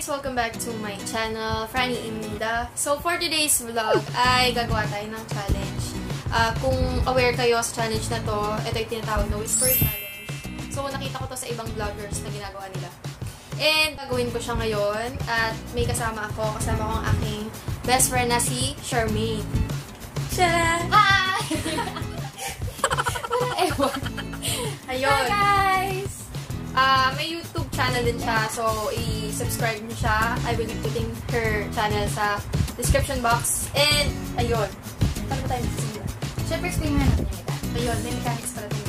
guys! Welcome back to my channel, Franny Iminda. So, for today's vlog ay gagawa tayo ng challenge. Ah, kung aware kayo sa challenge na to, ito yung tinatawag na Whisper Challenge. So, nakita ko to sa ibang vloggers na ginagawa nila. And, gagawin ko siya ngayon. At may kasama ako. Kasama ko ang aking best friend na si Charmaine. Tara! Hi! Walang ewan. Ayun. Hi, guys! Ah, may YouTube channel din siya, so i-subscribe niyo siya. I will be putting her channel sa description box. And, ayun. Paano tayo magsisimula? Siyempre, explain mo na natin yung ita. Ayun, may mechanics pala tayo.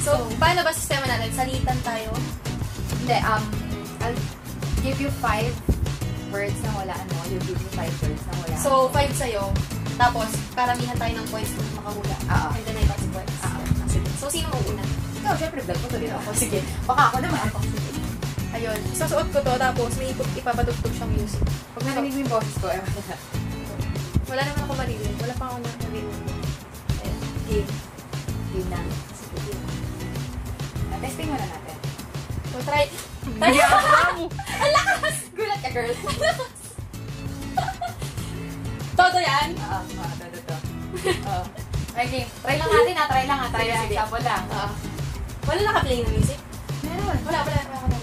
So, paano ba sistema natin? Salitan tayo? Hindi, um, I'll give you five words na wala ano. You'll give me five words na wala. So, five sa'yo. Tapos, karamihan tayo ng points kung makahula. Oo. And then, may consequence. Oo. Sige. So, sino mauuna? Ikaw, syempre, vlog ko to din ako. Sige, baka ako naman. Ako, sige. Ayun. Susuot ko to, tapos may ipap- ipapatugtog siyang music. Pag narinig mo yung boses ko, ewan na. Wala naman ako marinig. Wala pa ako narinig. Ayun. Game. Yun lang. Sige, yun. Ah, Testing muna natin. So, try. Gulat ka, girl. Todo yan? Oo, ito. Oo. Okay, try lang natin ha, try lang ha, try Sige, lang, example lang. Oo. Wala naka-play ng music? Meron. Wala, wala. Wala.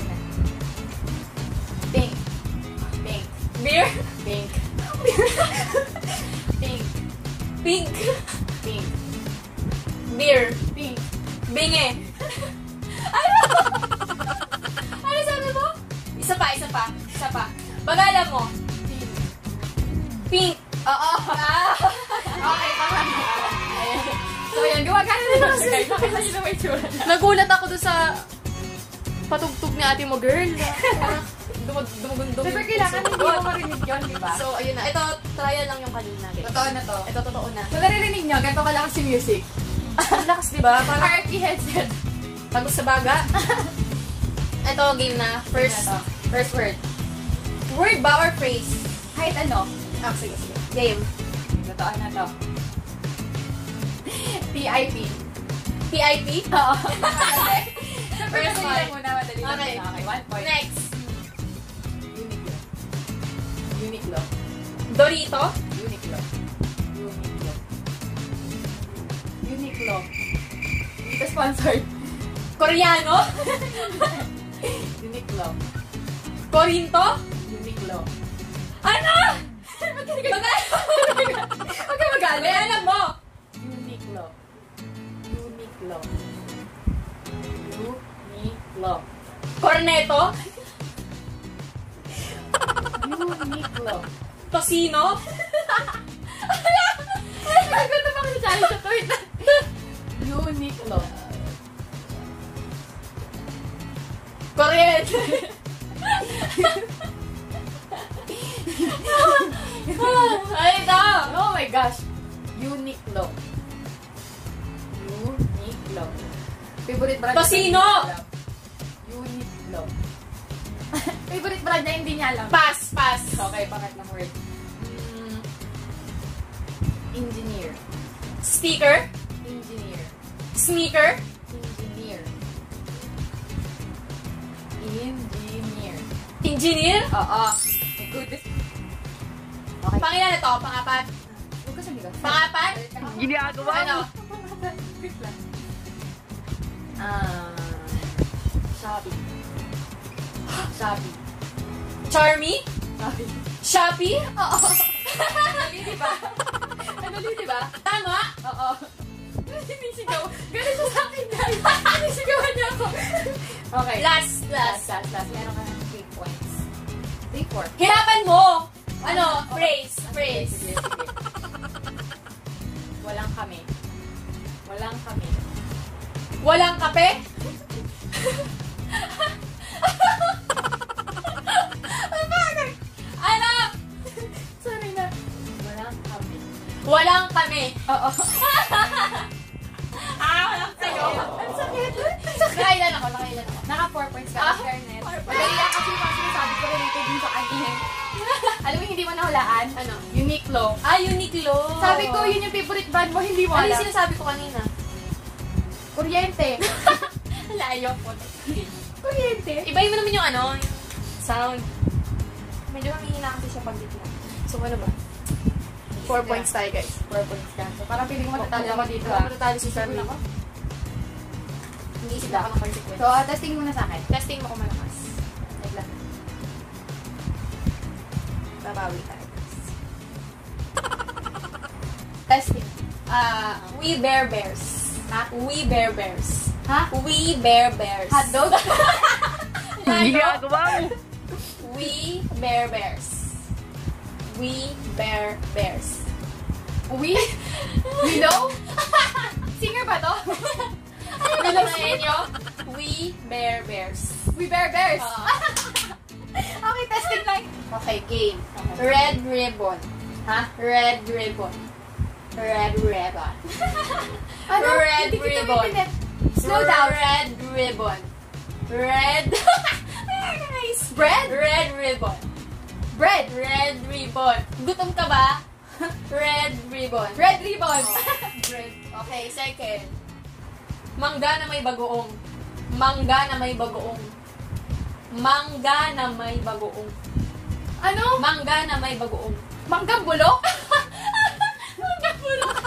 Ayun. Pink. Pink. Beer? Pink. Pink. Pink. Pink. Beer. Pink. Binge. ano? ano sabi mo? Isa pa, isa pa. Isa pa. Bagala mo. Pink. Pink. Oo. Ah. Okay, tama na. Ayan. Yun, gumagana na. Nakita niyo na may tsura na. Nagulat ako doon sa patugtog ni ate mo, girl. Dumag dumagundong Siyempre, kailangan hindi mo marinig yun, di ba? So, ayun na. Ito, trial lang yung kanina. guys. Totoo na to. Ito, totoo na. So, naririnig nyo, ganito kalakas yung music. Ang lakas, di ba? Parang RP headset. tagos sa baga. Ito, game na. First, Ito. First word. word ba or phrase? Kahit ano. Ah, sige, sige. Game. Totoo na to. PIP. PIP? Oo. Siyempre, First madali lang one. muna, madali lang Okay. Okay, one point. Next. Uniqlo. Uniqlo. Dorito? Uniqlo. Uniqlo. Uniqlo. Ito sponsored. Koreano? Uniqlo. Corinto? Uniqlo. Ano? Huwag ka magalit. Alam mo. Uniqlo. Uniqlo. Corneto? Uniqlo. Tosino? Ganda pa kasi challenge sa tweet. Uniqlo. Correct. Ay, ito. Oh my gosh. Uniqlo. Favorite brand. Tosino! Uniqlo. Favorite brand na hindi niya alam. Pass, pass. Okay, pangatlong word. Mm, Engineer. Speaker? Engineer. Sneaker? Engineer. Engineer. Engineer? Oo. My goodness. Okay. Pangilan na to? Pangapat? Huwag ka sumigaw. Pangapat? Ginagawa Ano? Wait lang. Ah. Shopee. Shopee. Charmy? Shopee. Shopee? Oo. Dali, di ba? Dali, di ba? Tama? Oo. Sinisigaw. Ganun siya sa akin, guys. Sinisigawan niya ako. Okay. Last, Last, last. last, last. Meron ka ng 3 points. 3, 4. Hirapan mo! Ano? Phrase, phrase. Sige, sige. Walang kami. Walang kami. Walang kape? ano? Sorry na. Walang kami. Walang kami. Oo. Ah, walang kayo. Ang sakit. Nakailan ako, nakailan ako. Naka 4 points ka, Ah, fairness. Madali lang kasi yung mga sinasabi ko related din sa kanina. Alam mo, hindi mo nahulaan? Ano? Uniqlo. Ah, Uniqlo. Sabi ko, yun yung favorite brand mo, hindi mo Ano yung alam. sinasabi ko kanina? Kuryente. Layo po. Kuryente. Ibahin mo naman yung ano, yung sound. Medyo humihina kasi siya pag bigla. So, ano ba? 4 points tayo, guys. 4 points ka. So, parang feeling mo matatalo ako dito, ah. matatalo si Charlie. Ako. Hindi isip ako ng consequence. So, ah, testing muna sa akin. testing mo kung malakas. Wait lang. Babawi tayo. Testing. Ah, we bear bears. Ha? We bear bears. Ha? We bear bears. Hotdog? Ginagawa mo. We bear bears. We bear bears. We? Willow? Singer ba to? Ano na nyo? We bear bears. We bear bears. Okay, testing lang. Okay, game. Okay. Red ribbon. Ha? Red ribbon. Red ribbon. Ano? Red Hindi kita ribbon. maintindihan. Slow down. Red ribbon. Red. nice. Bread? Red ribbon. Bread. Red ribbon. Gutom ka ba? Red ribbon. Red ribbon. Red. Okay, second. Mangga na may bagoong. Mangga na may bagoong. Mangga na may bagoong. ano? Mangga na may bagoong. Manggang bulok? Mangga bulok.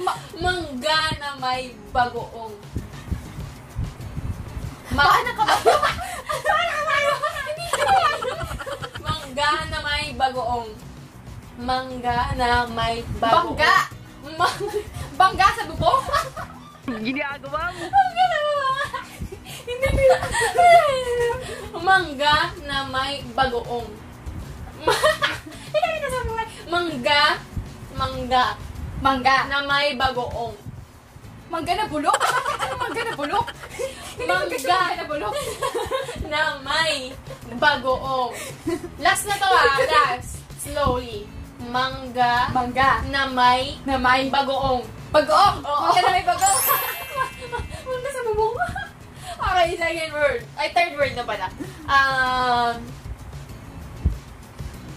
Ma- mangga na may bagoong. Ma- Paano ka ba? Mangga na may bagoong. Mangga na may bagoong. Bangga. Mang- Bangga sa bubong? Ginagawa mo. Mangga na Hindi Mangga na may bagoong. Ka. Mangga, mangga Mangga. na may bagoong. Mangga na bulok? Ano mangga na bulok? Mangga na bulok. na may bagoong. Last na to ah, last. Slowly. Mangga Mangga. na may Na may bagoong. bagoong. Oo. Mangga na may bagoong. Mangga sa bubong. okay, second word. Ay, third word na pala. Um,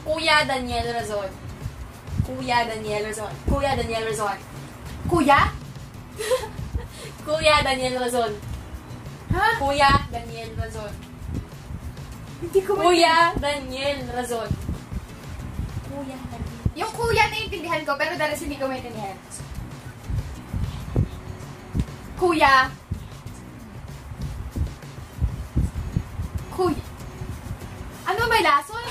Kuya Daniel Razon. Kuya Daniel Razon. Kuya Daniel Razon. Kuya? Kuya Daniel Razon. Ha? Kuya Daniel Razon. Hindi ko Kuya Daniel Razon. Kuya Daniel. Yung kuya naiintindihan ko, pero daras hindi ko maintindihan. Kuya. Kuya. Ano may lason?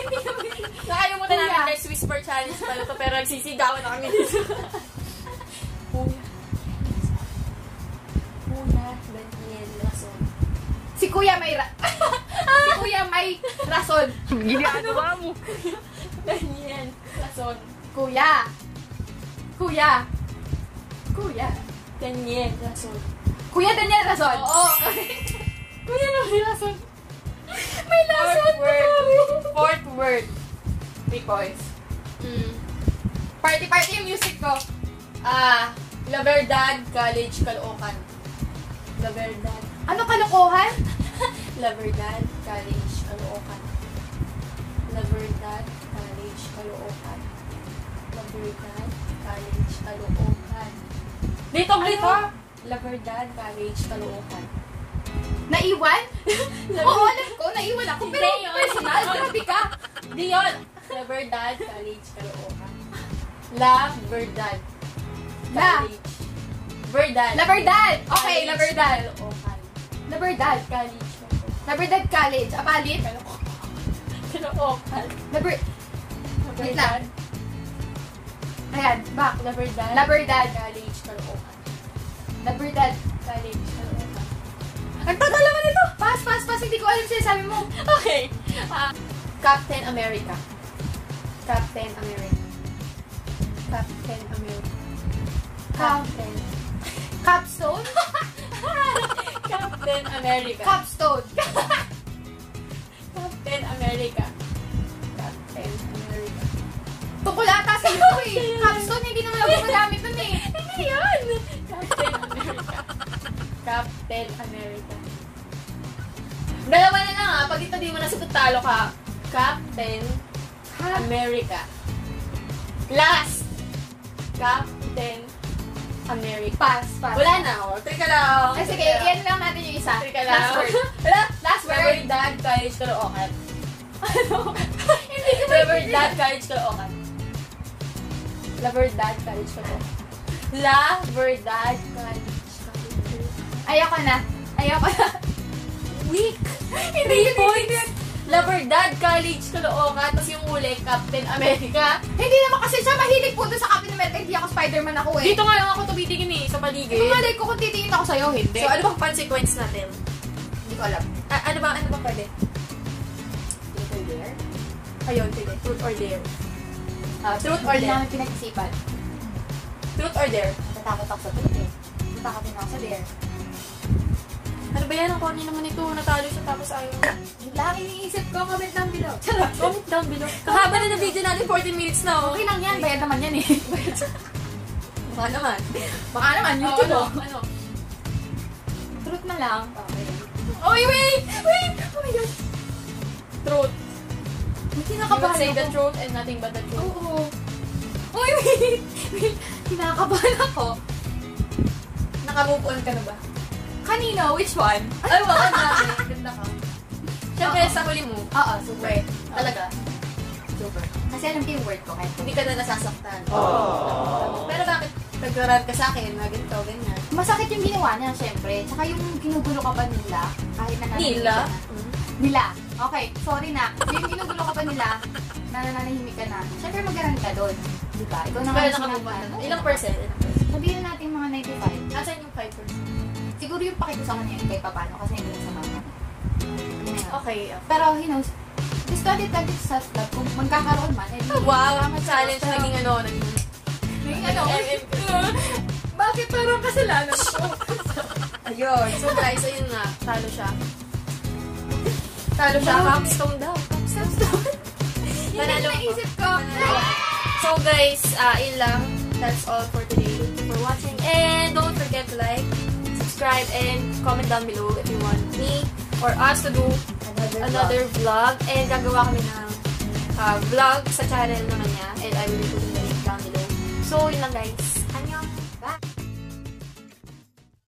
Hindi ko Kuya. namin guys, whisper challenge pala to, pero nagsisigawan na kami dito. Kuya. Kuya Daniel Razon. Si kuya may ra... si kuya may rason. Ginagawa mo. Daniel Razon. Kuya. Kuya. Kuya. Daniel Razon. Kuya Daniel Rason. Oo. Kuya Daniel Razon. May lason. Fourth word. Fourth word. Three points. Mm. Party party yung music ko. Ah, La Verdad College, Caloocan. La Verdad. Ano kalokohan? La Verdad College, Caloocan. La Verdad College, Caloocan. La Verdad College, Caloocan. Dito, Ano? dito! La Verdad College, Caloocan. Naiwan? Oo, alam ko. Naiwan ako. Pero personal, grabe ka. Di yun! La Verdad College, Caloocan. La Verdad La. College. Verdad. La Verdad. Okay, La Verdad. Caloocan. La Verdad. College, Caloocan. La Verdad College. Apalit. Caloocan. La Ver... La Wait lang. Verdad. Ayan, back. La Verdad. La Verdad. College, Caloocan. La Verdad. College, Caloocan. Ang tagal naman ito. Pass, pass, pass. Hindi ko alam sinasabi mo. Okay. Ah, Captain America. Captain America. Captain America. Captain. Capstone? Captain America. Capstone. Captain America. Captain America. Tungkol ata sa iyo eh. Capstone, hindi naman ako magamit dun eh. Hindi yun! Captain America. Captain America. Dalawa na lang ah. Pag ito di mo nasagot, talo ka. Captain America. Last. Captain America. Pass, pass. Wala na, oh. Teka lang. Eh, sige, yan lang natin yung isa. Lang. Last word. Wala. Last word. Laberdad College Caloocan. Hindi ko Laberdad College Caloocan. Laberdad College Caloocan. La Verdad College Caloocan. Ayoko na. Ayoko na. Weak. Hindi, Three points. La Verdad College Caloocan. Tapos yung huli, Captain America. Hindi naman kasi siya mahilig po doon sa Captain America. Hindi ako Spider-Man ako eh. Dito nga lang ako tumitingin eh, sa paligid. Kung malay ko kung titingin ako sa'yo, hindi. So, ano bang consequence natin? Hindi ko alam. Ah, ano ba, ano ba pwede? Truth or dare? Ayun, pwede. Truth or dare. Ah, Truth or Hindi dare? namin pinag-isipan. Truth or dare? Natatakot ako sa truth eh. Natatakot din ako sa dare. Ano ba yan? Ang corny naman ito. Natalo siya tapos ayaw. Lang iniisip ko, comment down below. Charot. Comment down below. Kahaba na na video natin, 14 minutes na oh. Okay lang yan, bayad naman yan eh. Baka naman. Baka naman, YouTube Oh, oh. ano? ano? Truth na lang. Okay. Oy, wait! Wait! Oh my God. Truth. Hindi nakabahan say the truth and nothing but the truth. Oo. Uy, wait! Wait! Kinakabahan ako. Naka-move on ka na ba? Kanino? Which one? Ay, wow, grabe. Ganda ka. Siyempre, sa huli mo. Oo, super. Talaga. Super. Kasi alam ko yung word ko kahit Hindi ka na nasasaktan. Pero bakit nag-rant ka sa akin na ganito, ganyan? Masakit yung ginawa niya, syempre. Tsaka yung ginugulo ka pa nila, kahit na nanahimik Nila? na. Nila. Okay, sorry na. Yung ginugulo ka pa nila, na nananahimik ka na. Syempre mag-rant ka doon. Di ba? Ikaw na Pero nga naka-move on sinaktan. na. Ilang percent? Sabihin natin 5%? Siguro yung pakito sa kanya yung kahit papano kasi hindi na sa mama. Okay. Pero he knows, this 2020 self-love, kung magkakaroon man, eh, Oh, wow, siya. challenge Pero- naging ano, naging... Naging ano? Bakit parang kasalanan ko? Ayun. So guys, ayun nga. Talo siya. Talo siya. Capstone daw. Capstone. Yun Panalo yung ko. naisip ko. So guys, uh, yun lang. That's all for today. Thank you for watching. And don't forget to like, subscribe, and comment down below if you want me or us to do another vlog. And gagawa kami ng uh, vlog sa channel naman niya. And I will be putting the link down below. So, yun lang guys.